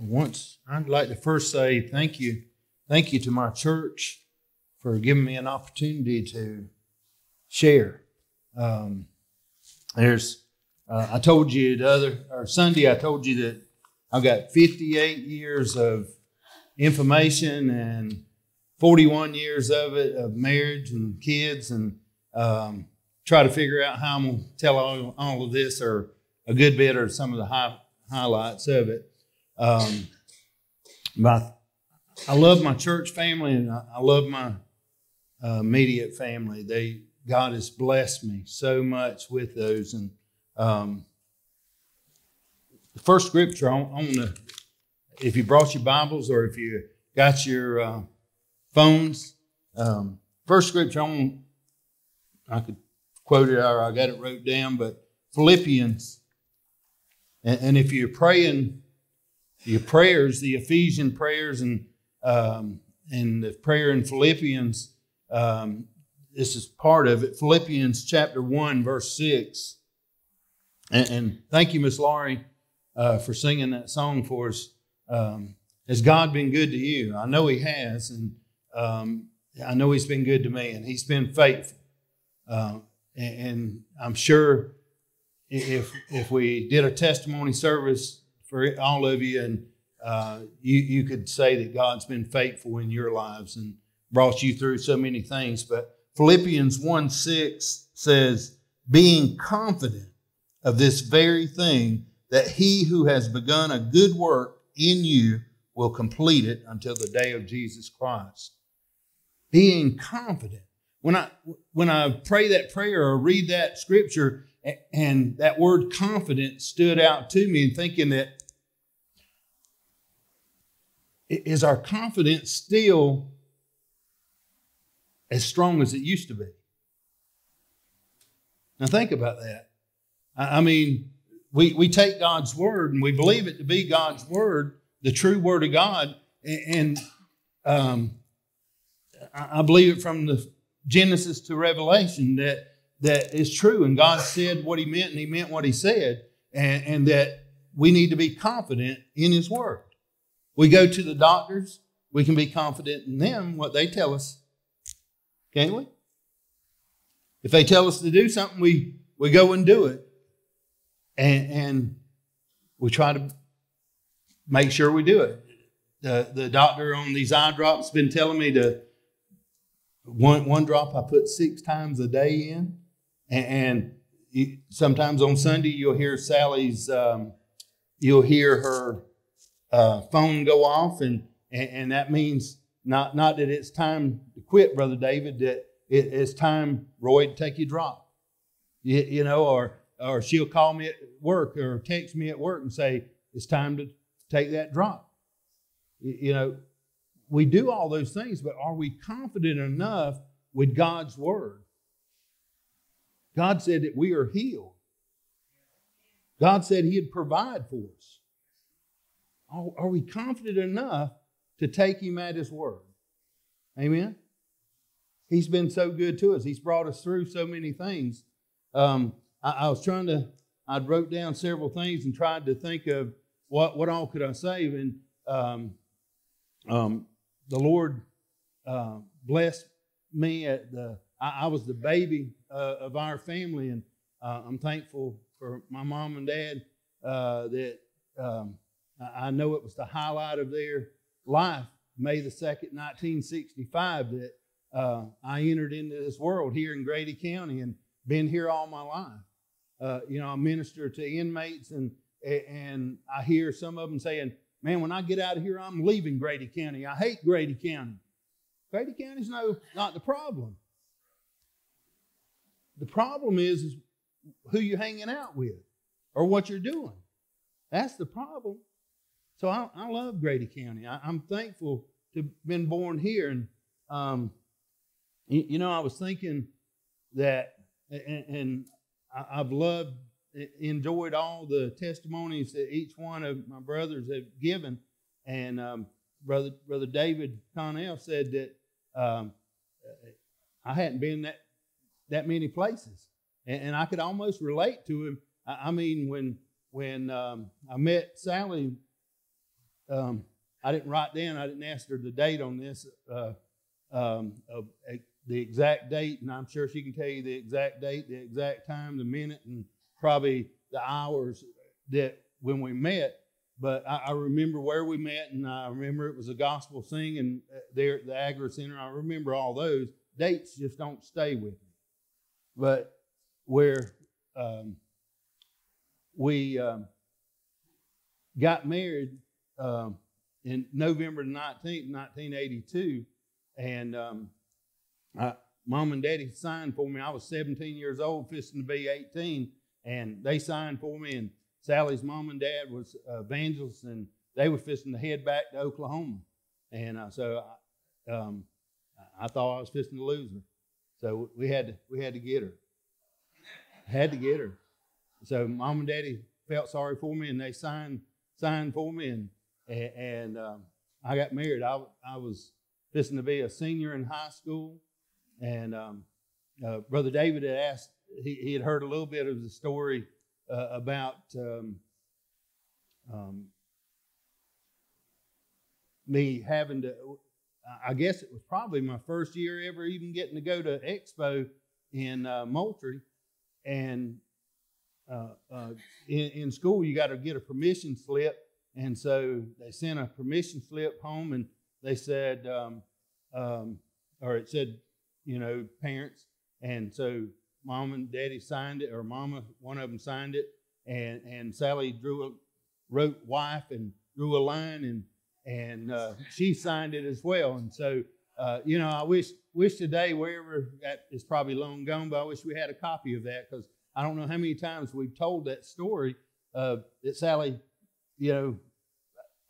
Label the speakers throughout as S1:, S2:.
S1: Once, I'd like to first say thank you. Thank you to my church for giving me an opportunity to share. Um, there's, uh, I told you the other, or Sunday, I told you that I've got 58 years of information and 41 years of it of marriage and kids and um, try to figure out how I'm going to tell all, all of this or a good bit or some of the high, highlights of it. Um, my, I love my church family and I, I love my uh, immediate family. They God has blessed me so much with those. And um, the first scripture I want to, if you brought your Bibles or if you got your uh, phones, um, first scripture I want, I could quote it or I got it wrote down, but Philippians. And, and if you're praying your prayers, the Ephesian prayers and um, and the prayer in Philippians. Um, this is part of it. Philippians chapter one, verse six. And, and thank you, Miss Laurie, uh, for singing that song for us. Um, has God been good to you? I know He has, and um, I know He's been good to me, and He's been faithful. Uh, and, and I'm sure if if we did a testimony service for all of you, and uh, you you could say that God's been faithful in your lives and brought you through so many things. But Philippians 1 6 says, being confident of this very thing, that he who has begun a good work in you will complete it until the day of Jesus Christ. Being confident. When I when I pray that prayer or read that scripture, and that word confident stood out to me, and thinking that is our confidence still as strong as it used to be? Now, think about that. I mean, we, we take God's word and we believe it to be God's word, the true word of God, and um, I believe it from the Genesis to Revelation that that is true, and God said what He meant, and He meant what He said, and, and that we need to be confident in His word. We go to the doctors, we can be confident in them, what they tell us. Can't we? If they tell us to do something, we, we go and do it. And, and we try to make sure we do it. The, the doctor on these eye drops has been telling me to one, one drop I put six times a day in. And, and sometimes on Sunday you'll hear Sally's, um, you'll hear her uh, phone go off, and, and, and that means not not that it's time to quit, brother David. That it, it's time, Roy, to take your drop. You, you know, or or she'll call me at work or text me at work and say it's time to take that drop. You, you know, we do all those things, but are we confident enough with God's word? God said that we are healed. God said He'd provide for us. Are, we confident enough to take him at his word? Amen? He's been so good to us. He's brought us through so many things. Um, I, I, was trying to, I wrote down several things and tried to think of what, what all could I say. And um, um, the Lord uh, blessed me at the, I, I was the baby uh, of our family. And uh, I'm thankful for my mom and dad uh, that um, I know it was the highlight of their life, May the 2nd, 1965, that uh, I entered into this world here in Grady County and been here all my life. Uh, you know, I minister to inmates, and, and I hear some of them saying, Man, when I get out of here, I'm leaving Grady County. I hate Grady County. Grady County's no, not the problem. The problem is, is who you're hanging out with or what you're doing. That's the problem. So I, I love Grady County. I, am thankful to have been born here. And, um, you, you, know, I was thinking that, and, and I, have loved, enjoyed all the testimonies that each one of my brothers have given. And um, brother, brother David Coleman said that um, I hadn't been that, that many places. And, and I could almost relate to him. I, I mean, when, when um, I met Sally um, I didn't write down. I didn't ask her the date on this, uh, um, uh, the exact date, and I'm sure she can tell you the exact date, the exact time, the minute, and probably the hours that when we met. But I, I remember where we met, and I remember it was a gospel singing uh, there at the Agri Center. I remember all those dates just don't stay with me. But where um, we um, got married um, in November 19th, 1982, and um, I, mom and daddy signed for me. I was 17 years old, fisting to be 18, and they signed for me. And Sally's mom and dad was evangelists, and they were fisting to head back to Oklahoma. And uh, so I, um, I thought I was fisting to lose her. So we had to, we had to get her. Had to get her. So mom and daddy felt sorry for me, and they signed signed for me, and and, um, I got married. I I was fixing to be a senior in high school, and um, uh, Brother David had asked. He, he had heard a little bit of the story uh, about um, um me having to. I guess it was probably my first year ever even getting to go to Expo in uh, Moultrie, and uh, uh, in, in, school, you got to get a permission slip. And so they sent a permission slip home and they said, um, um, or it said, you know, parents. And so mom and daddy signed it, or mama, one of them signed it. And, and Sally drew a, wrote wife and drew a line and, and uh, she signed it as well. And so, uh, you know, I wish, wish today, wherever that is probably long gone, but I wish we had a copy of that because I don't know how many times we've told that story uh, that Sally, you know,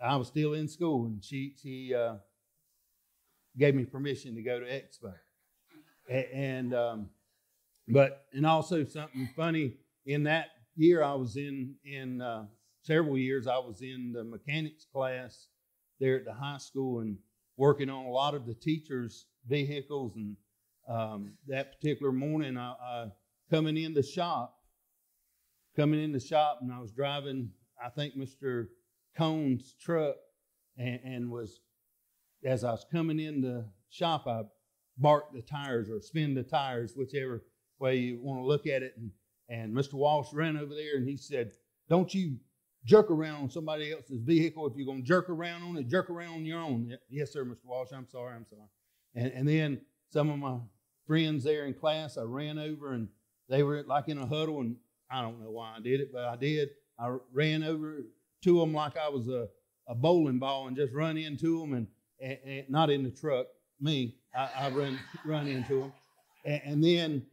S1: I was still in school and she she uh, gave me permission to go to Expo, and um, but and also something funny in that year I was in in uh, several years I was in the mechanics class there at the high school and working on a lot of the teachers' vehicles and um, that particular morning I, I coming in the shop, coming in the shop, and I was driving, I think, Mr. Cohn's truck, and, and was, as I was coming in the shop, I barked the tires or spin the tires, whichever way you want to look at it. And, and Mr. Walsh ran over there and he said, Don't you jerk around on somebody else's vehicle. If you're going to jerk around on it, jerk around on your own. Yes, sir, Mr. Walsh. I'm sorry. I'm sorry. And, and then some of my friends there in class, I ran over and they were like in a huddle, and I don't know why I did it, but I did. I ran over to them like I was a, a bowling ball and just run into them, and, and, and not in the truck, me. I, I run run into them, and, and, then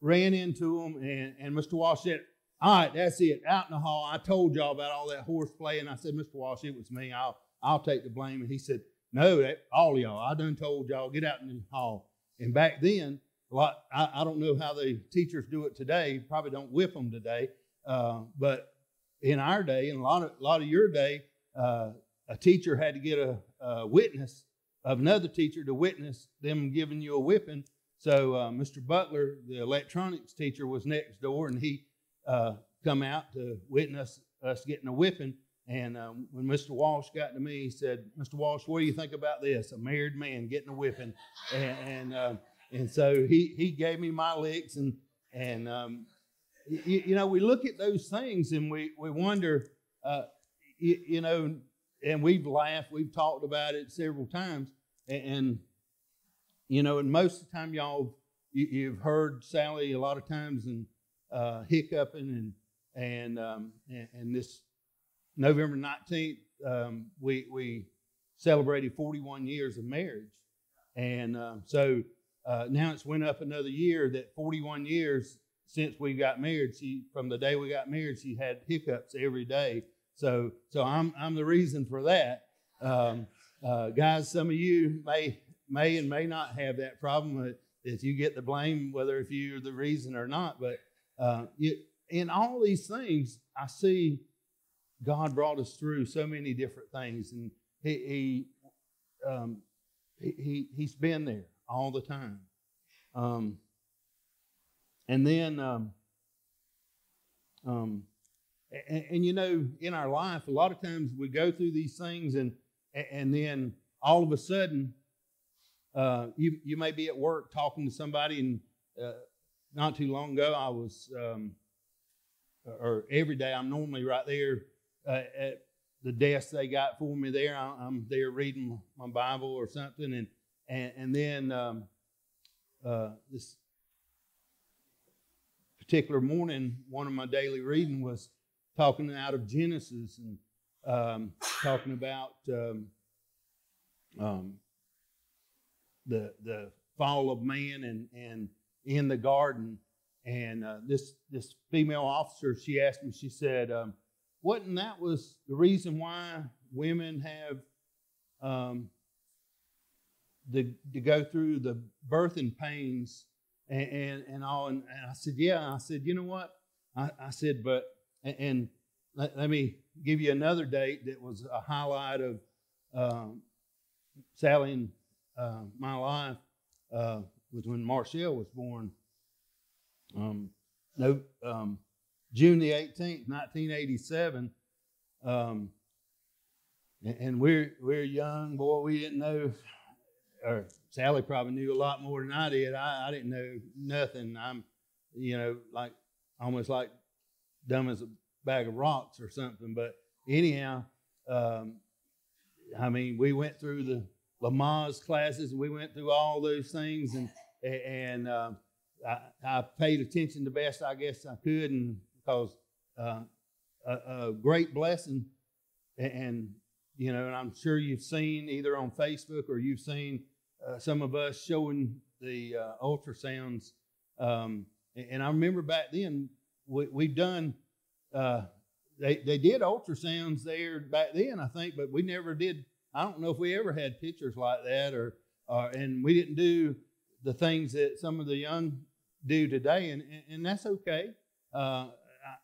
S1: ran into them, and, and Mr. Walsh said, "All right, that's it. Out in the hall, I told y'all about all that horseplay, and I said, Mr. Walsh, it was me. I'll I'll take the blame." And he said, "No, that, all y'all. I done told y'all. Get out in the hall." And back then, I, I, don't know how the teachers do it today. Probably don't whip them today. Uh, but in our day, and a lot of, a lot of your day, uh, a teacher had to get a, a, witness of another teacher to witness them giving you a whipping. So uh, Mr. Butler, the electronics teacher, was next door, and he uh, come out to witness us getting a whipping. And um, when Mr. Walsh got to me, he said, "Mr. Walsh, what do you think about this? A married man getting a whipping?" And, and uh, and so he he gave me my licks, and and um, you, you, know we look at those things and we we wonder, uh, you, you, know, and we've laughed, we've talked about it several times, and, and you know, and most of the time y'all you, have heard Sally a lot of times and uh, hiccuping and and, um, and and this November nineteenth um, we we celebrated 41 years of marriage, and uh, so uh, now it's went up another year that 41 years since we got married. She from the day we got married, she had hiccups every day. So so I'm I'm the reason for that. Um, uh, guys, some of you may may and may not have that problem If you get the blame, whether if you're the reason or not. But uh, you, in all these things, I see God brought us through so many different things, and He He um, he, he He's been there all the time. Um, and then um, um, And, and, you know, in our life, a lot of times we go through these things, and and then all of a sudden, uh, you you may be at work talking to somebody, and uh, not too long ago, I was, um, or every day, I'm normally right there uh, at the desk they got for me there. I'm there reading my Bible or something, and and, and then um, uh, this particular morning, one of my daily reading was talking out of Genesis and um, talking about um, um, the the fall of man and and in the garden. And uh, this this female officer, she asked me, she said, um, "Wasn't that was the reason why women have um, the to go through the birthing pains and, and, and all. And, and, I said, yeah. I said, you know what? I, I said, but, and, and let, let, me give you another date that was a highlight of um, Sally and uh, my life uh, was when Marshall was born. Um, no, um, June the 18th, 1987. Um, and, and we're, we're young, boy, we didn't know or Sally probably knew a lot more than I did. I, I didn't know nothing. I'm, you know, like almost like dumb as a bag of rocks or something. But anyhow, um, I mean, we went through the Lamaze classes. We went through all those things, and and uh, I, I, paid attention the best I guess I could, and because uh, a, a, great blessing, and you know, and I'm sure you've seen either on Facebook or you've seen uh, some of us showing the uh, ultrasounds. Um, and I remember back then we, have done. Uh, they they did ultrasounds there back then, I think, but we never did. I don't know if we ever had pictures like that, or and we didn't do the things that some of the young do today, and and, and that's okay. Uh,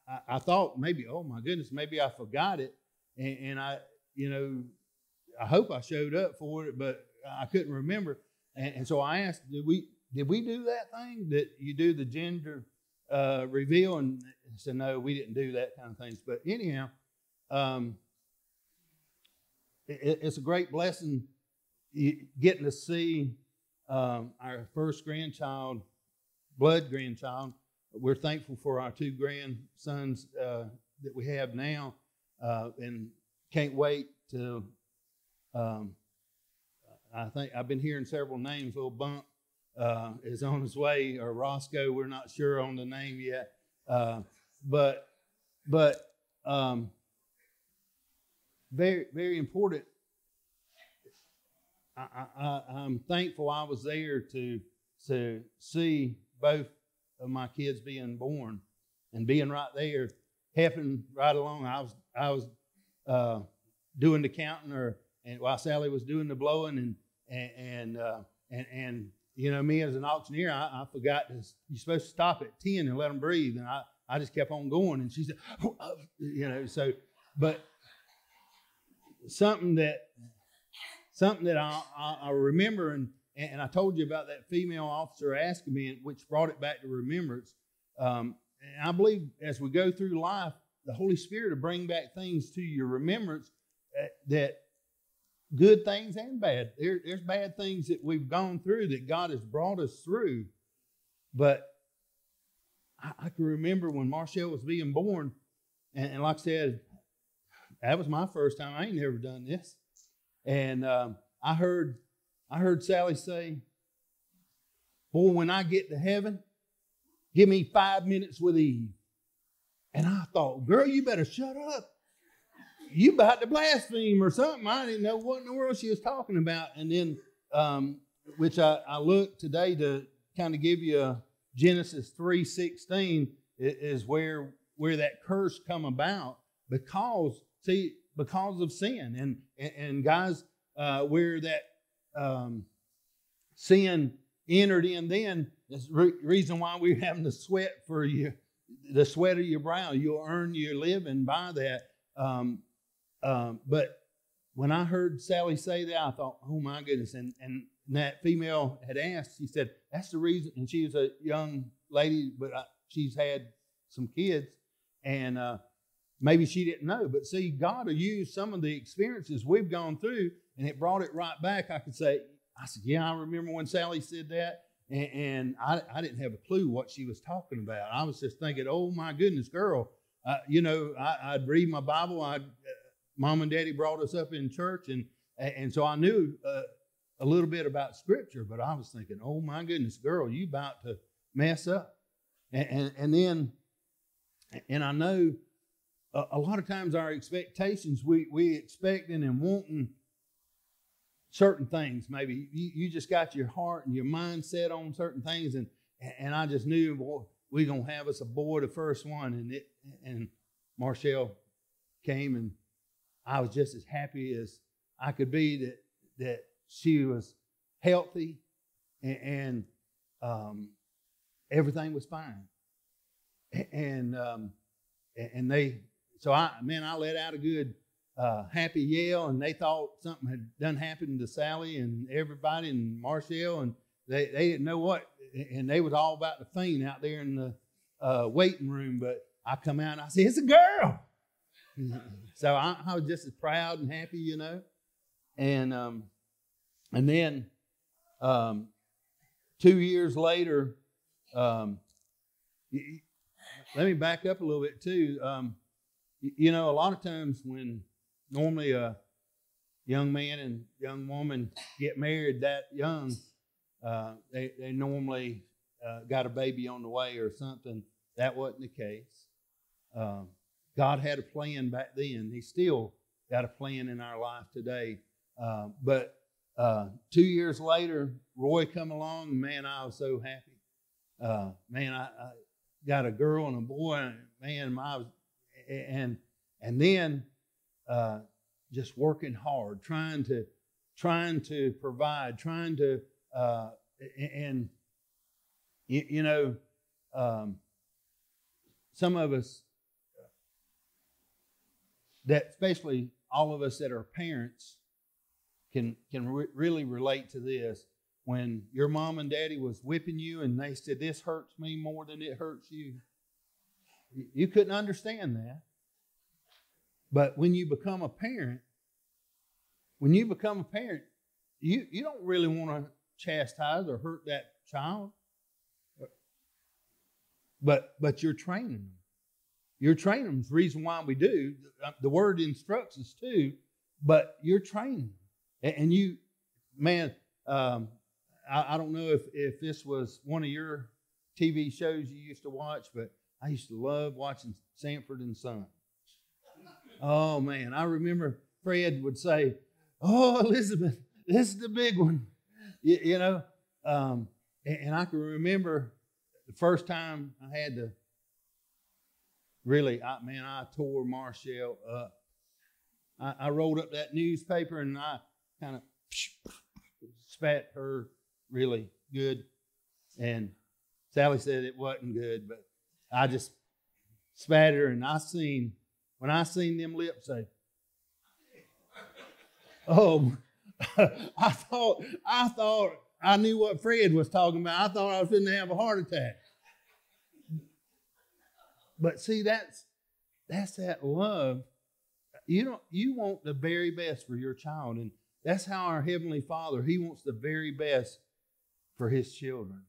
S1: I, I, thought maybe, oh my goodness, maybe I forgot it, and, and I you know, I hope I showed up for it, but I couldn't remember. And, and so I asked, did we did we do that thing that you do the gender uh, reveal? And said, no, we didn't do that kind of things. But anyhow, um, it, it's a great blessing getting to see um, our first grandchild, blood grandchild. We're thankful for our two grandsons uh, that we have now, uh, and can't wait to. Um, I think I've been hearing several names. Little Bump uh, is on his way, or Roscoe. We're not sure on the name yet, uh, but but um, very very important. I, I, I'm thankful I was there to to see both of my kids being born and being right there, helping right along. I was I was uh, doing the counting, or and while Sally was doing the blowing, and and and uh, and, and, you know me as an auctioneer, I, I, forgot to. You're supposed to stop at ten and let them breathe, and I I just kept on going, and she said, oh, oh, you know, so but something that something that I, I, I remember and and I told you about that female officer asking me, which brought it back to remembrance. Um, and I believe as we go through life, the Holy Spirit will bring back things to your remembrance that, uh, that good things and bad. There, there's bad things that we've gone through that God has brought us through. But I, I can remember when Marshall was being born, and, and, like I said, that was my first time. I ain't never done this. And um, I heard I heard Sally say, Boy, when I get to heaven, give me five minutes with Eve. And I thought, girl, you better shut up. You about to blaspheme or something. I didn't know what in the world she was talking about. And then, um, which I, I looked today to kind of give you a Genesis 3.16 is where, where that curse come about because, see, because of sin. And, and, and guys, uh, where that um, sin entered in then, is the re- reason why we're having to sweat for you the sweat of your brow. You'll earn your living by that. Um, um, but when I heard Sally say that, I thought, oh my goodness. And, and that female had asked, she said, that's the reason. And she was a young lady, but I, she's had some kids. And uh, maybe she didn't know. But see, God will use some of the experiences we've gone through, and it brought it right back. I could say, I said, yeah, I remember when Sally said that. And, and I, I, didn't have a clue what she was talking about. I was just thinking, oh my goodness, girl. Uh, you know, I, would read my Bible. I'd, uh, Mom and Daddy brought us up in church, and and so I knew uh, a little bit about Scripture. But I was thinking, oh my goodness, girl, you about to mess up. And and, and then, and I know a, a lot of times our expectations, we we expecting and wanting certain things. Maybe you, you just got your heart and your mind set on certain things, and and I just knew boy, we gonna have us a boy, the first one, and it and Marshall came, and I was just as happy as I could be that that she was healthy, and, and um, everything was fine, and um, and they so I man I let out a good uh, happy yell, and they thought something had done happened to Sally and everybody and Marshall, and they, they didn't know what, and they was all about to faint out there in the uh, waiting room. But I come out and I say, "It's a girl." so I, I, was just as proud and happy, you know, and um, and then um, two years later, um, let me back up a little bit too. Um, you know, a lot of times when normally a young man and young woman get married that young, uh, they, they normally uh, got a baby on the way or something. That wasn't the case. God had a plan back then. He still got a plan in our life today. Uh, but uh, two years later, Roy come along, man, I was so happy. Uh, man, I, I, got a girl and a boy, man, was, and and then uh, just working hard, trying to trying to provide, trying to uh, and you, you know um, some of us that especially all of us that are parents can can re- really relate to this when your mom and daddy was whipping you and they said this hurts me more than it hurts you you couldn't understand that but when you become a parent, when you become a parent, you, you don't really want to chastise or hurt that child. But but you're training them. You're training them. the reason why we do. The word instructs us too, but you're training. And you, man, um, I, I don't know if, if this was one of your TV shows you used to watch, but I used to love watching Sanford and Son. Oh man, I remember Fred would say, "Oh, Elizabeth, this is the big one," you, you know. Um, and, and, I can remember the first time I had to really, I, man, I tore Marshall up. I, I rolled up that newspaper and I kind of spat her really good. And Sally said it wasn't good, but I just spat her and I seen when I seen them lips say, "Oh, I thought I thought I knew what Fred was talking about. I thought I was going to have a heart attack." But see, that's that's that love. You don't you want the very best for your child, and that's how our heavenly Father He wants the very best for His children.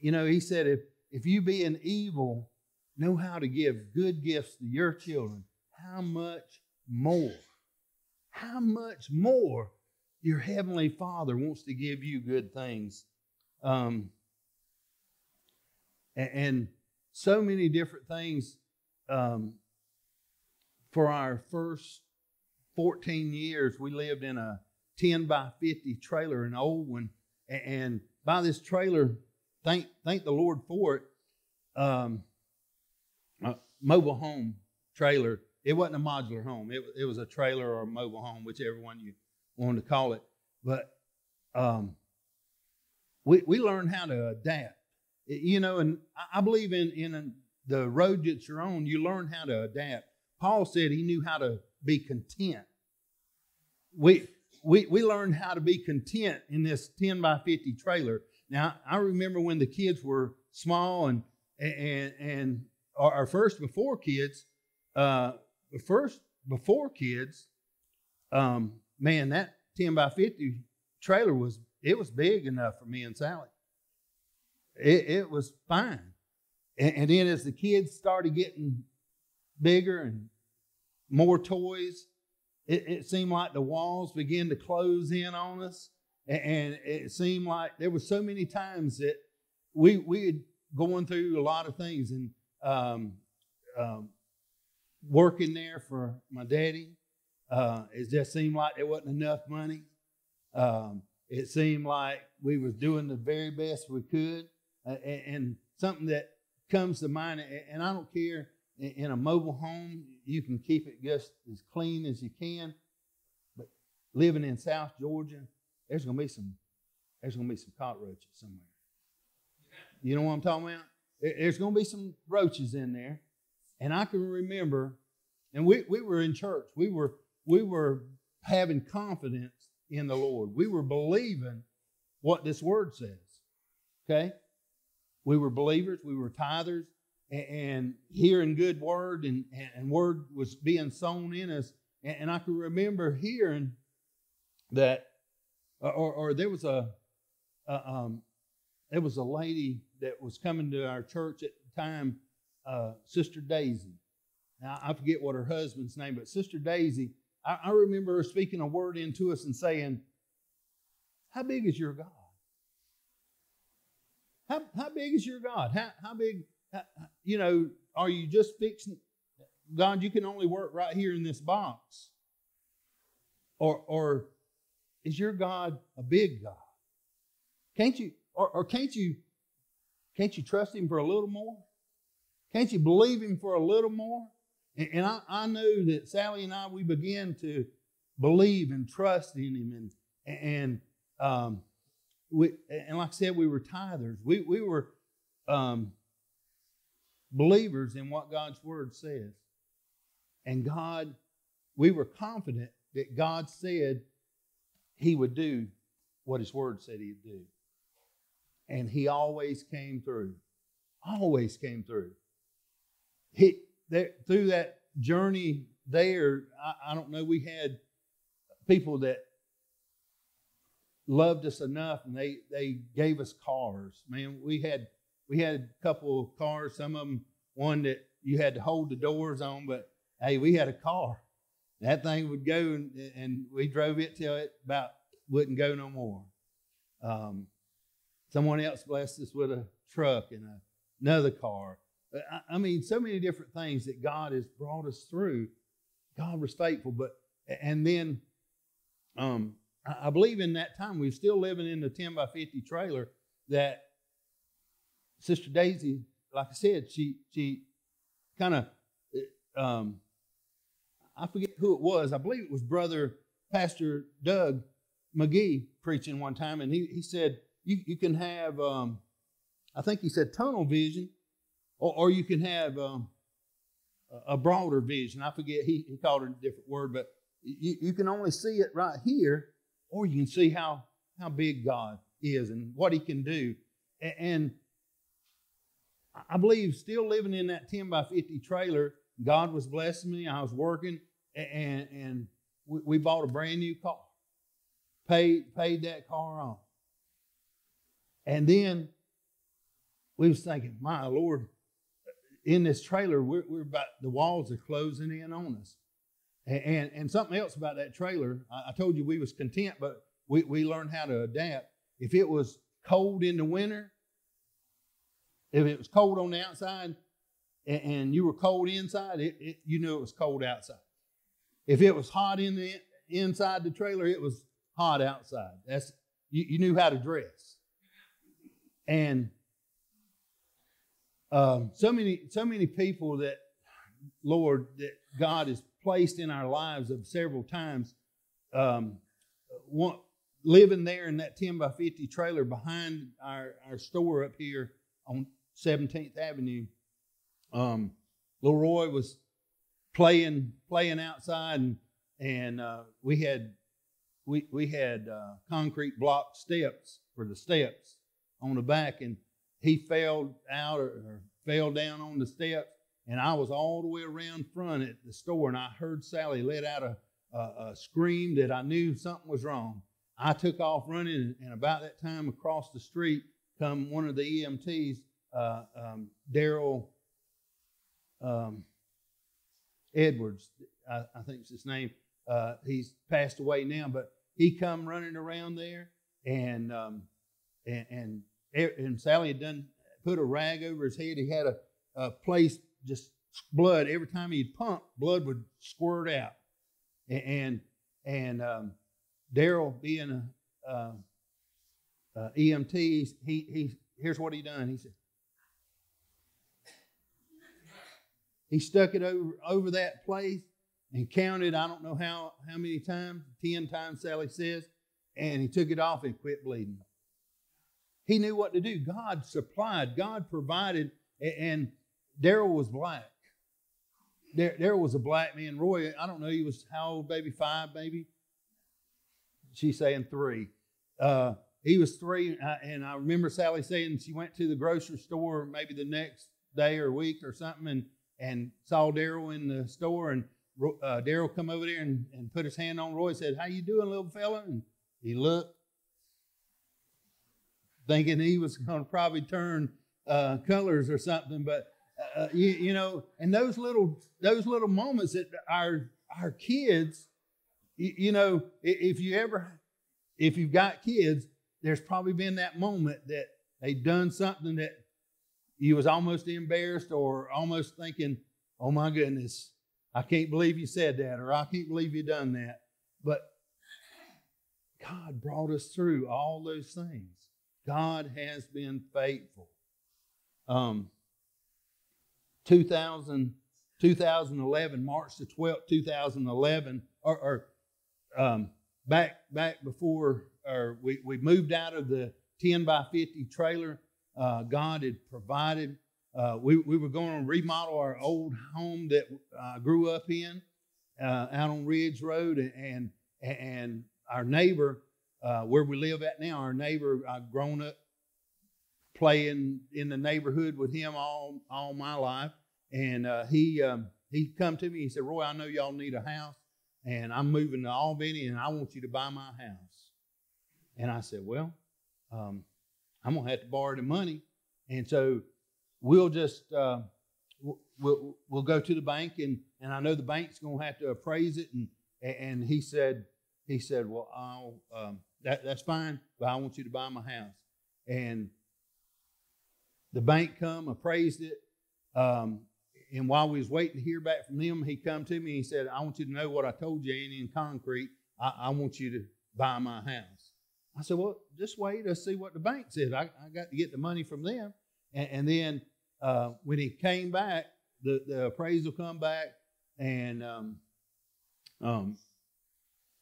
S1: You know, He said, "If if you be an evil know how to give good gifts to your children, how much more, how much more your Heavenly Father wants to give you good things. Um, and, and, so many different things um, for our first 14 years, we lived in a 10 by 50 trailer, an old one. And by this trailer, thank, thank the Lord for it. Um, mobile home trailer. It wasn't a modular home. It, it was a trailer or a mobile home, whichever one you wanted to call it. But um, we, we learned how to adapt. You know, and I believe in, in the road that you're on, you learn how to adapt. Paul said he knew how to be content. We, we, we learned how to be content in this 10 by 50 trailer. Now, I remember when the kids were small and, and, and our, first before kids, uh, the first before kids, um, man, that 10 by 50 trailer was, it was big enough for me and Sally. It, it was fine. And, and then as the kids started getting bigger and more toys, it, it, seemed like the walls began to close in on us. And, and it seemed like there were so many times that we, we had going through a lot of things and um, um, working there for my daddy. Uh, it just seemed like there wasn't enough money. Um, it seemed like we was doing the very best we could. Uh, and, something that comes to mind, and I don't care, in a mobile home, you can keep it just as clean as you can. But living in South Georgia, there's going to be some, there's to be some cockroaches somewhere. You know what I'm talking about? There's going to be some roaches in there. And I can remember, and we, we were in church. We were, we were having confidence in the Lord. We were believing what this word says. Okay? We were believers, we were tithers, and, and hearing good word, and, and word was being sown in us. And, and I can remember hearing that, or, or there was a, a um, there was a lady that was coming to our church at the time, uh, Sister Daisy. Now, I forget what her husband's name, but Sister Daisy, I, I remember her speaking a word into us and saying, How big is your God? How, how big is your God? How, how big, how, you know, are you just fixing, God, you can only work right here in this box? Or, or is your God a big God? Can't you, or, or can't you can't you trust Him for a little more? Can't you believe Him for a little more? And, and I, I know that Sally and I, we began to believe and trust in Him. And, and, um, we, and like I said, we were tithers. We, we were um, believers in what God's Word says. And God, we were confident that God said He would do what His Word said He'd do and he always came through. Always came through. He there, through that journey there, I, I don't know. We had people that loved us enough, and they they gave us cars. Man, we had we had a couple of cars. Some of them one that you had to hold the doors on, but hey, we had a car. That thing would go, and, and we drove it till it about wouldn't go no more. Um, Someone else blessed us with a truck and a, another car. I, I mean, so many different things that God has brought us through. God was faithful, but and then um, I, believe in that time we were still living in the 10 by 50 trailer that Sister Daisy, like I said, she she kind of um, I forget who it was. I believe it was Brother Pastor Doug McGee preaching one time, and he, he said, you, you can have, um, I think he said tunnel vision, or, or you can have um, a broader vision. I forget, he, he called it a different word, but you, you can only see it right here, or you can see how, how big God is and what he can do. And I believe still living in that 10 by 50 trailer, God was blessing me. I was working, and, and we bought a brand new car. Paid, paid that car off. And then we was thinking, my Lord, in this trailer, we're, we're about the walls are closing in on us. And, and, and something else about that trailer, I, I, told you we was content, but we, we learned how to adapt. If it was cold in the winter, if it was cold on the outside and, and you were cold inside, it, it, you knew it was cold outside. If it was hot in the inside the trailer, it was hot outside. That's you, you knew how to dress. And um, so many, so many people that Lord that God has placed in our lives of several times, um, want, living there in that ten by fifty trailer behind our our store up here on Seventeenth Avenue. Um, Leroy was playing playing outside, and and uh, we had we we had uh, concrete block steps for the steps on the back and he fell out or, or fell down on the steps and I was all the way around front at the store, and I heard Sally let out a, a, a scream that I knew something was wrong. I took off running, and about that time across the street come one of the EMTs, uh, um, Daryl um, Edwards, I, I think it's his name. Uh, he's passed away now, but he come running around there, and um, and, and and Sally had done put a rag over his head. He had a, a place just blood every time he'd pump, blood would squirt out, and and um, Daryl being a, EMT, he he here's what he done. He said he stuck it over over that place and counted. I don't know how how many times, ten times Sally says, and he took it off and quit bleeding. He knew what to do. God supplied. God provided, and Daryl was black. Daryl was a black man. Roy, I don't know, he was how old, baby? Five, maybe? She's saying three. Uh, he was three, and I remember Sally saying she went to the grocery store maybe the next day or week or something and, and saw Daryl in the store, and uh, Daryl come over there and, and put his hand on Roy and said, how you doing, little fella? And he looked, thinking he was going to probably turn uh, colors or something, but uh, you, you, know, and those little those little moments that our our kids, you, you, know, if you ever if you've got kids, there's probably been that moment that they done something that you was almost embarrassed or almost thinking, "Oh my goodness, I can't believe you said that," or "I can't believe you done that." But God brought us through all those things. God has been faithful. Um, 2000, 2011, March the 12th, 2011, or, or um, back back before or we, we moved out of the 10 by 50 trailer, uh, God had provided. Uh, we, we were going to remodel our old home that I grew up in uh, out on Ridge Road, and, and our neighbor, uh, where we live at now, our neighbor, I've grown up playing in the neighborhood with him all all my life. And uh, he um, he come to me. He said, "Roy, I know y'all need a house, and I'm moving to Albany, and I want you to buy my house." And I said, "Well, um, I'm gonna have to borrow the money, and so we'll just uh, we'll we'll go to the bank, and and I know the bank's gonna have to appraise it." And and he said he said, "Well, I'll um, that that's fine, but I want you to buy my house." And the bank come, appraised it. Um, and while we was waiting to hear back from them, he come to me and he said, I want you to know what I told you ain't in concrete. I, I want you to buy my house. I said, well, just wait. Let's see what the bank says. I, I got to get the money from them. And, and then uh, when he came back, the, the appraisal come back and um, um,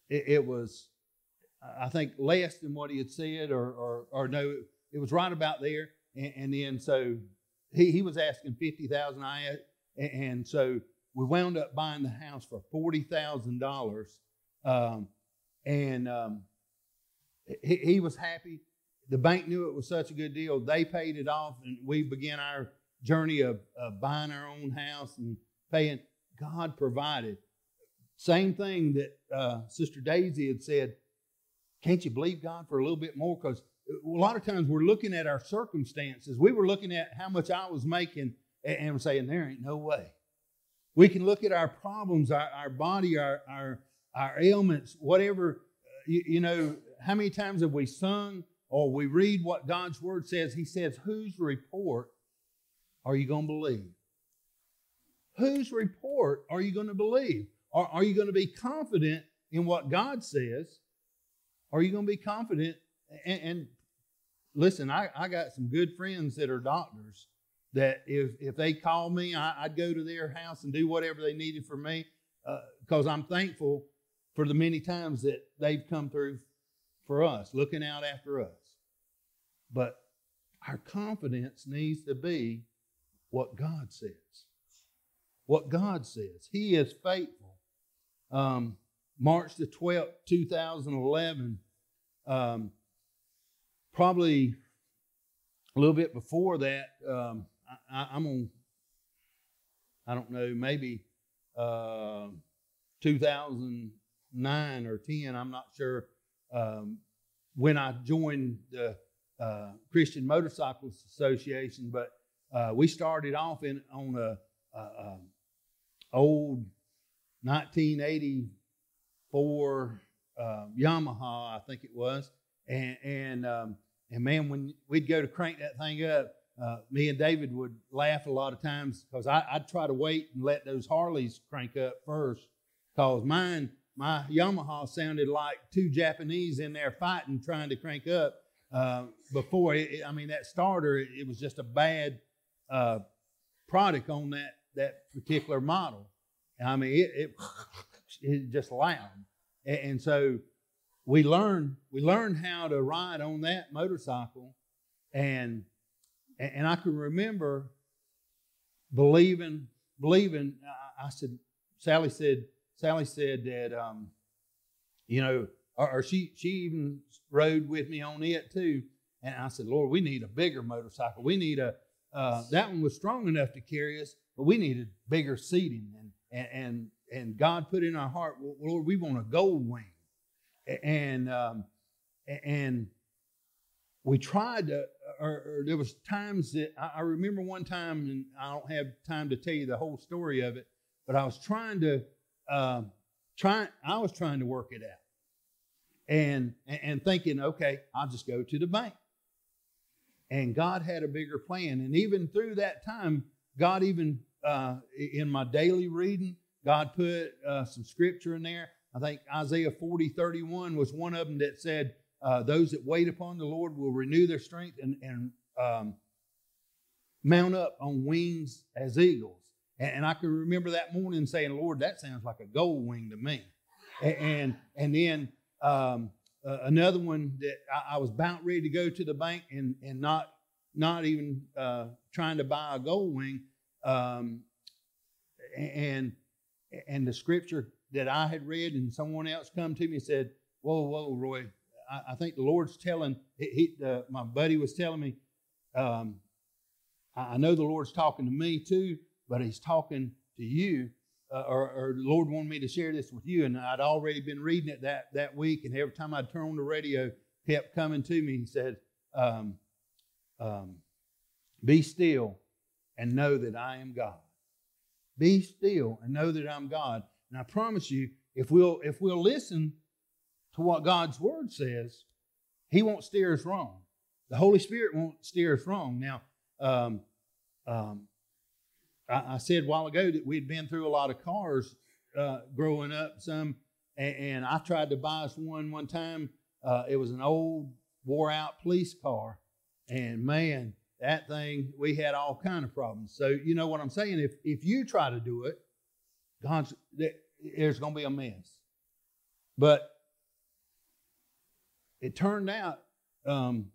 S1: it, it, was, I think, less than what he had said or, or, or no, it was right about there. And, and then so he, he was asking 50000 I and so we wound up buying the house for $40,000. Um, and um, he, he was happy. The bank knew it was such a good deal. They paid it off, and we began our journey of, of buying our own house and paying. God provided. Same thing that uh, Sister Daisy had said. Can't you believe God for a little bit more? Because a lot of times we're looking at our circumstances. We were looking at how much I was making and we're saying, there ain't no way. We can look at our problems, our, our body, our, our, our ailments, whatever. Uh, you, you know, how many times have we sung or we read what God's word says? He says, whose report are you going to believe? Whose report are you going to believe? Are, are you going to be confident in what God says? Are you going to be confident? And, and listen, I, I got some good friends that are doctors that if, if they call me, I, would go to their house and do whatever they needed for me because uh, I'm thankful for the many times that they've come through for us, looking out after us. But our confidence needs to be what God says. What God says. He is faithful. Um, March the 12th, 2011, um, probably a little bit before that, um, I, am gonna I don't know, maybe uh, 2009 or 10, I'm not sure, um, when I joined the uh, Christian Motorcyclists Association, but uh, we started off in on a, a, a old 1984 uh, Yamaha, I think it was, and and um, and man, when we'd go to crank that thing up, uh, me and David would laugh a lot of times because I'd try to wait and let those Harleys crank up first, because mine, my Yamaha sounded like two Japanese in there fighting, trying to crank up. Uh, before it, I mean, that starter, it, it was just a bad uh, product on that that particular model. I mean, it, it, it just loud, and, and so we learned we learned how to ride on that motorcycle, and and I can remember believing believing. I said, Sally said, Sally said that um, you know, or, or she she even rode with me on it too. And I said, Lord, we need a bigger motorcycle. We need a uh, that one was strong enough to carry us, but we needed bigger seating. And and and, and God put in our heart, well, Lord, we want a gold wing. And um, and we tried to, or, or there was times that I, I, remember one time, and I don't have time to tell you the whole story of it, but I was trying to, uh, try, I was trying to work it out, and and thinking, okay, I'll just go to the bank. And God had a bigger plan, and even through that time, God even uh, in my daily reading, God put uh, some scripture in there. I think Isaiah 40, 31 was one of them that said, uh, those that wait upon the Lord will renew their strength and, and um, mount up on wings as eagles. And, and, I can remember that morning saying, Lord, that sounds like a gold wing to me. And, and, and then um, uh, another one that I, I, was about ready to go to the bank and, and not, not even uh, trying to buy a gold wing. Um, and, and the scripture that I had read and someone else come to me and said, whoa, whoa, Roy, I, I think the Lord's telling, he, uh, my buddy was telling me, um, I, I know the Lord's talking to me too, but he's talking to you. Uh, or, or, the Lord wanted me to share this with you, and I'd already been reading it that, that week, and every time I'd turn on the radio, kept coming to me. He said, um, um, "Be still and know that I am God. Be still and know that I'm God." And I promise you, if we'll if we'll listen to what God's Word says, He won't steer us wrong. The Holy Spirit won't steer us wrong. Now, um, um, I, I, said a while ago that we'd been through a lot of cars uh, growing up, some, and, and, I tried to buy us one one time. Uh, it was an old, wore out police car, and man, that thing we had all kind of problems. So you know what I'm saying? If if you try to do it, God's there's going to be a mess. But it turned out um,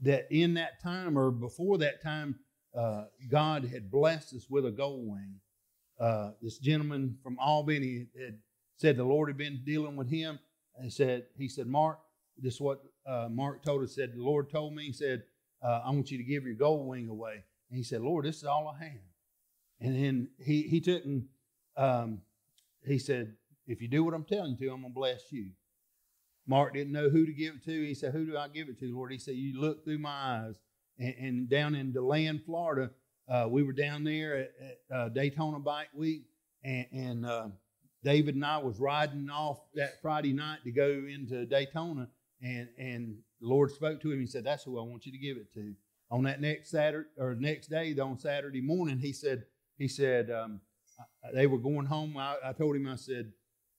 S1: that in that time or before that time, uh, God had blessed us with a gold wing. Uh, this gentleman from Albany had said the Lord had been dealing with him. And said, he said, Mark, this is what uh, Mark told us. Said the Lord told me. He said, uh, I want you to give your gold wing away. And he said, Lord, this is all I have. And then he he took and um, he said, if you do what I'm telling you to, I'm gonna bless you. Mark didn't know who to give it to. He said, Who do I give it to, Lord? He said, You look through my eyes. And, and down in DeLand, Florida, uh, we were down there at, at uh, Daytona Bike Week, and, and uh, David and I was riding off that Friday night to go into Daytona, and and the Lord spoke to him. He said, "That's who I want you to give it to." On that next Saturday or next day, on Saturday morning, he said, he said um, they were going home. I, I told him, I said,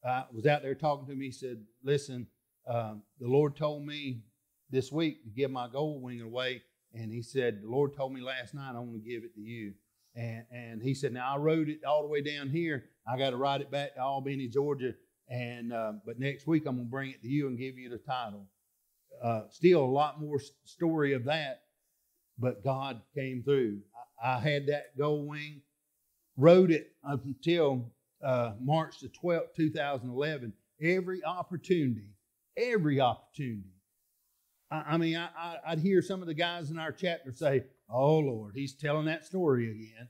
S1: I was out there talking to him. He said, "Listen, um, the Lord told me this week to give my gold wing away, and He said, The Lord told me last night I want to give it to you. And, and He said, Now I rode it all the way down here. I got to ride it back to Albany, Georgia. And uh, but next week I'm gonna bring it to you and give you the title. Uh, still a lot more story of that, but God came through. I, I had that gold wing, rode it up until uh, March the 12th, 2011. Every opportunity every opportunity. I, I mean, I, i'd hear some of the guys in our chapter say, Oh, Lord, he's telling that story again.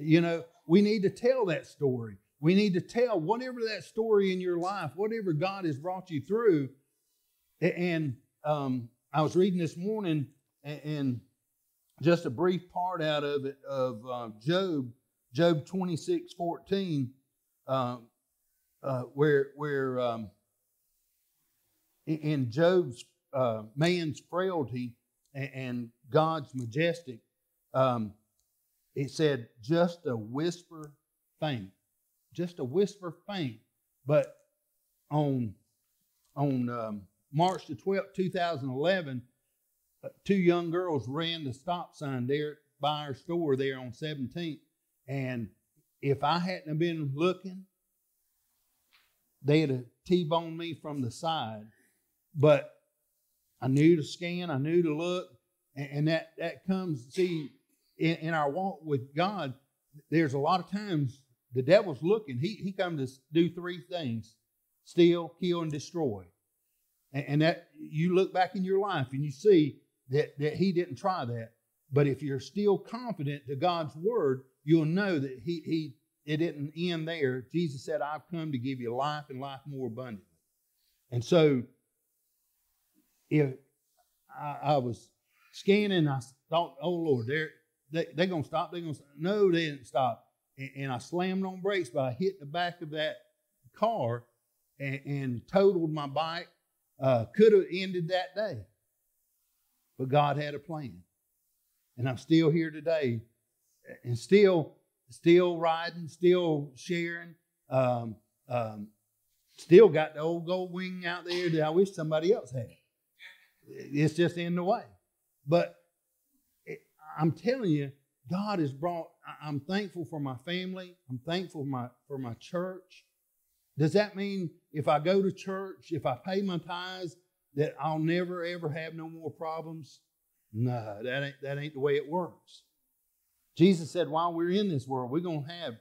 S1: You know, we need to tell that story. We need to tell whatever that story in your life, whatever God has brought you through. And um, I was reading this morning, and just a brief part out of it of uh, Job, Job 26, 14, uh, uh, where, where um, in Job's uh, man's frailty and, God's majestic, um, it said, just a whisper faint. Just a whisper faint. But on, on um, March the 12th, 2011, uh, two young girls ran the stop sign there by our store there on 17th. And if I hadn't have been looking, they'd have T-boned me from the side. But I knew to scan, I knew to look, and, and that, that comes, see, in, in, our walk with God, there's a lot of times the devil's looking. He, he comes to do three things steal, kill, and destroy. And, and that you look back in your life and you see that, that he didn't try that. But if you're still confident to God's word, you'll know that he, he it didn't end there. Jesus said, I've come to give you life and life more abundantly. And so if I, I was scanning, I thought, oh Lord, they're they, they're gonna stop, they're gonna stop. No, they didn't stop. And, and I slammed on brakes, but I hit the back of that car and, and totaled my bike. Uh, could have ended that day. But God had a plan. And I'm still here today and still still riding, still sharing. Um, um, still got the old gold wing out there that I wish somebody else had. It's just in the way. But it, I'm telling you, God has brought, I'm thankful for my family. I'm thankful for my, for my church. Does that mean if I go to church, if I pay my tithes, that I'll never ever have no more problems? No, that ain't that ain't the way it works. Jesus said, while we're in this world, we're gonna have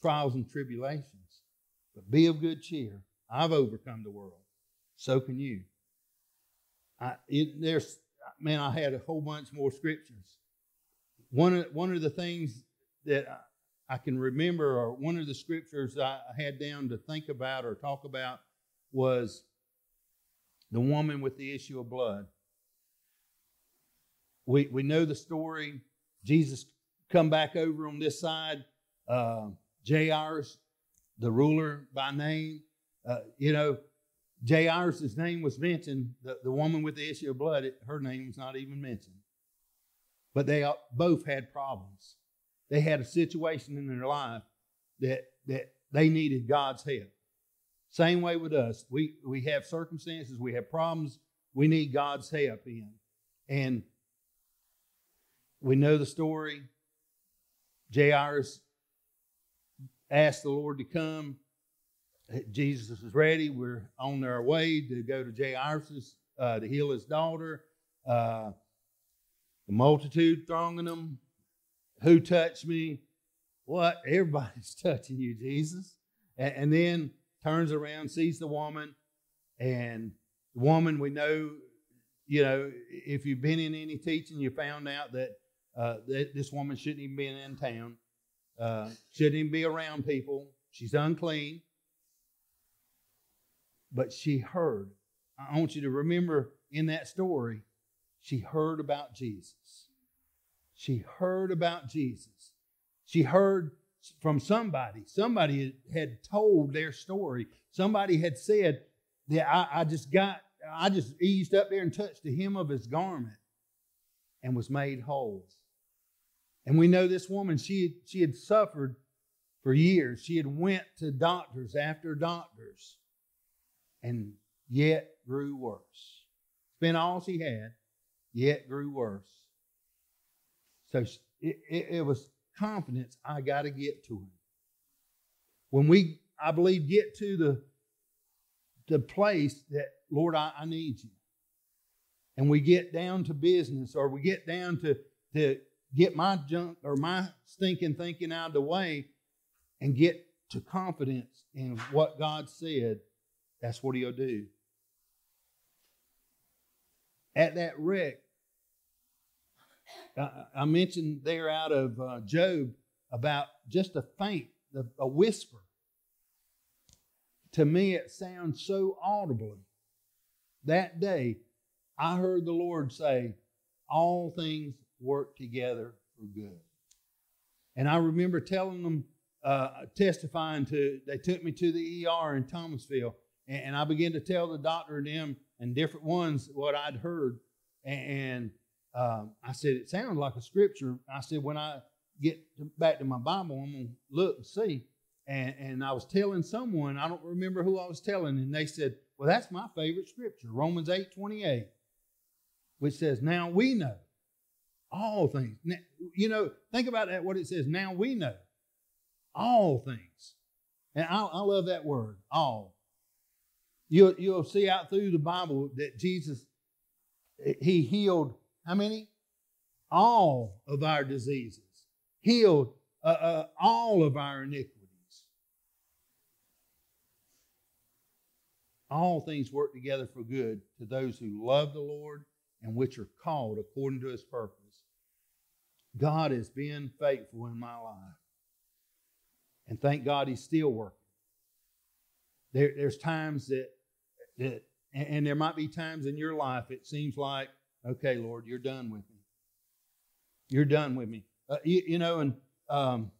S1: trials and tribulations. But be of good cheer. I've overcome the world. So can you. I, it, there's man, I had a whole bunch more scriptures. One of one of the things that I, I can remember, or one of the scriptures I had down to think about or talk about, was the woman with the issue of blood. We, we know the story. Jesus come back over on this side. Uh, Jairus, the ruler by name, uh, you know, Jairus' name was mentioned. The, the woman with the issue of blood, it, her name was not even mentioned. But they both had problems. They had a situation in their life that, that they needed God's help. Same way with us. We, we have circumstances, we have problems, we need God's help in. And we know the story. Jairus asked the Lord to come. Jesus is ready. We're on our way to go to Jairus uh, to heal his daughter. Uh, the multitude thronging them. Who touched me? What? Everybody's touching you, Jesus. And, and then turns around, sees the woman, and the woman we know, you know, if you've been in any teaching, you found out that, uh, that this woman shouldn't even be in town, uh, shouldn't even be around people. She's unclean. But she heard. I want you to remember in that story, she heard about Jesus. She heard about Jesus. She heard from somebody. Somebody had told their story. Somebody had said that I, I just got, I just eased up there and touched the hem of his garment and was made whole. And we know this woman, she she had suffered for years. She had went to doctors after doctors and yet grew worse. Spent all she had, yet grew worse. So it, it, it was confidence I got to get to him. When we, I believe, get to the, the place that, Lord, I, I need you. And we get down to business or we get down to, to get my junk or my stinking thinking out of the way and get to confidence in what God said, that's what He'll do. At that wreck, I, mentioned there out of uh, Job about just a faint, a whisper. To me, it sounds so audibly. That day, I heard the Lord say, All things work together for good. And I remember telling them, uh, testifying to, they took me to the ER in Thomasville, and, and I began to tell the doctor and them and different ones what I'd heard. And, um, I said, It sounds like a scripture. I said, When I get to, back to my Bible, I'm going to look and see. And, and I was telling someone, I don't remember who I was telling, and they said, Well, that's my favorite scripture, Romans 8 28, which says, Now we know all things. Now, you know, think about that, what it says, Now we know all things. And I, I love that word, all. You'll, you'll see out through the Bible that Jesus, He healed how many? All of our diseases, healed uh, uh, all of our iniquities. All things work together for good to those who love the Lord and which are called according to his purpose. God has been faithful in my life. And thank God he's still working. There, there's times that, that, and there might be times in your life it seems like, okay, Lord, you're done with me. You're done with me. Uh, you, you, know, and um,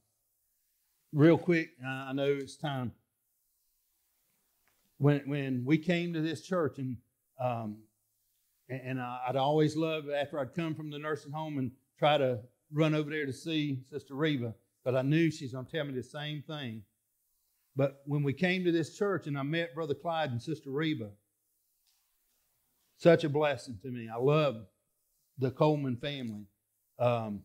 S1: real quick, I know it's time when when we came to this church and um, and I'd always love after I'd come from the nursing home and try to run over there to see Sister Reva, but I knew she's going to tell me the same thing. But when we came to this church and I met Brother Clyde and Sister Reba, such a blessing to me. I love the Coleman family. Um,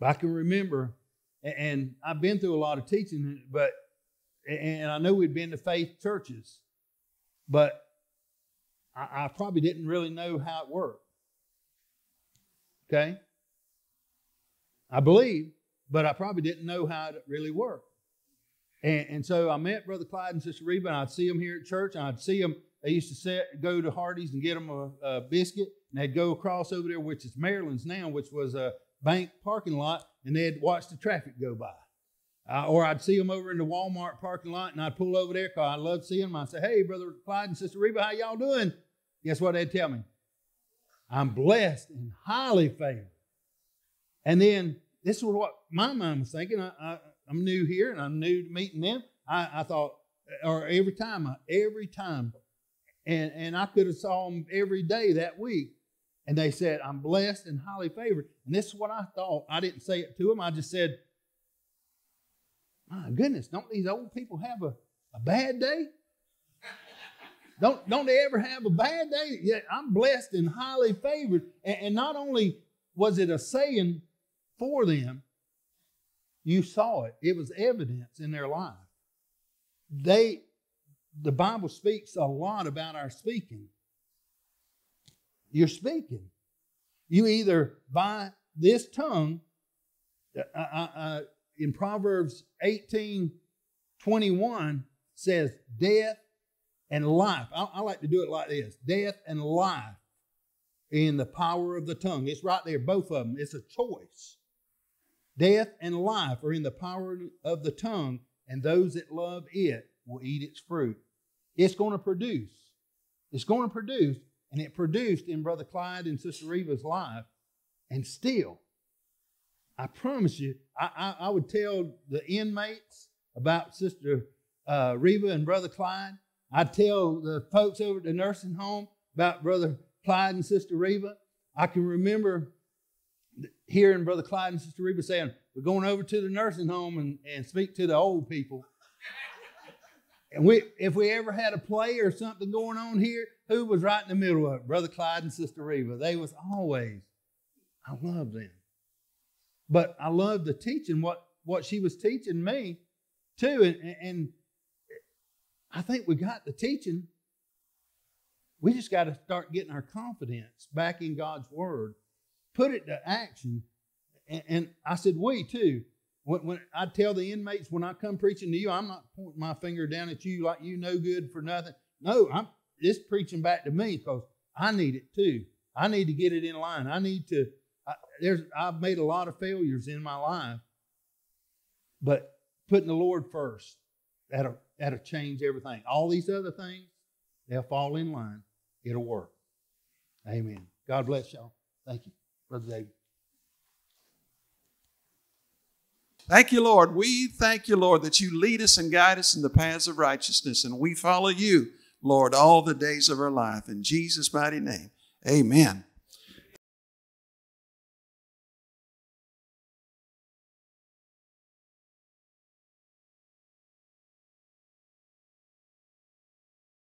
S1: I can remember, and I've been through a lot of teaching, but and I know we'd been to faith churches, but I, I probably didn't really know how it worked. Okay? I believe, but I probably didn't know how it really worked. And, and so I met Brother Clyde and Sister Reba, and I'd see them here at church, and I'd see them. They used to set, go to Hardee's and get them a, a biscuit, and they'd go across over there, which is Maryland's now, which was a bank parking lot, and they'd watch the traffic go by. Uh, or I'd see them over in the Walmart parking lot, and I'd pull over there because I love seeing them. I'd say, "Hey, brother Clyde and sister Reba, how y'all doing?" Guess what they'd tell me? I'm blessed and highly favored. And then this is what my mind was thinking. I, am new here, and I'm new to meeting them. I, I thought, or every time, uh, every time, and and I could have saw them every day that week. And they said, I'm blessed and highly favored. And this is what I thought. I didn't say it to them. I just said, my goodness, don't these old people have a, a bad day? don't, don't they ever have a bad day? Yeah, I'm blessed and highly favored. And, and not only was it a saying for them, you saw it. It was evidence in their life. They, the Bible speaks a lot about our speaking. You're speaking. You either by this tongue, uh, uh, uh in Proverbs 18 21 says, Death and life. I, I, like to do it like this death and life in the power of the tongue. It's right there, both of them. It's a choice. Death and life are in the power of the tongue, and those that love it will eat its fruit. It's going to produce. It's going to produce, and it produced in Brother Clyde and Sister Reva's life, and still I promise you, I, I, I would tell the inmates about Sister uh, Reva and Brother Clyde. I'd tell the folks over at the nursing home about Brother Clyde and Sister Reva. I can remember hearing Brother Clyde and Sister Reba saying, We're going over to the nursing home and, and speak to the old people. and we, if we ever had a play or something going on here, who was right in the middle of it? Brother Clyde and Sister Reba. They was always, I love them. But I love the teaching, what, what she was teaching me too. And, and I think we got the teaching. We just got to start getting our confidence back in God's Word, put it to action. And, and I said, we too. When, when, I tell the inmates when I come preaching to you, I'm not pointing my finger down at you like you no good for nothing. No, I'm just preaching back to me because I need it too. I need to get it in line. I need to there's I've made a lot of failures in my life, But putting the Lord first, that'll, that'll change everything. All these other things, they'll fall in line. It'll work. Amen. God bless y'all. Thank you, Brother David.
S2: Thank you, Lord. We thank you, Lord, that you lead us and guide us in the paths of righteousness, and we follow you, Lord, all the days of our life. In Jesus' mighty name, amen.